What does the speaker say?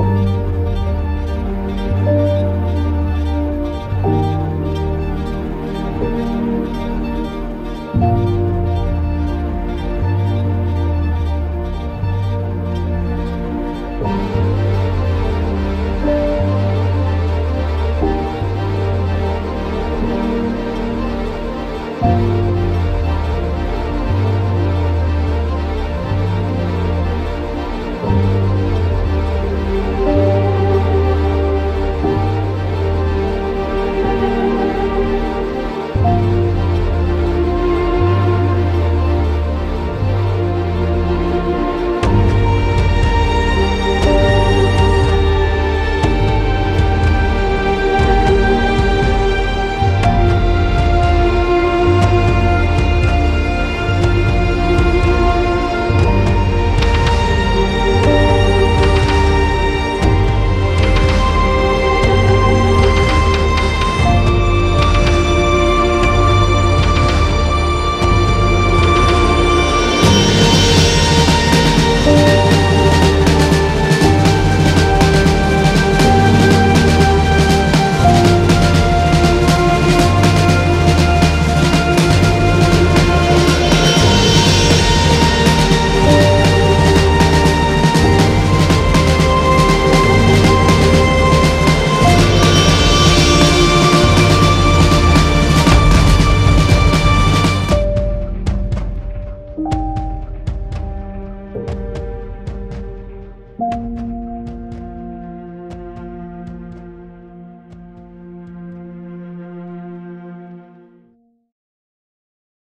Bye. you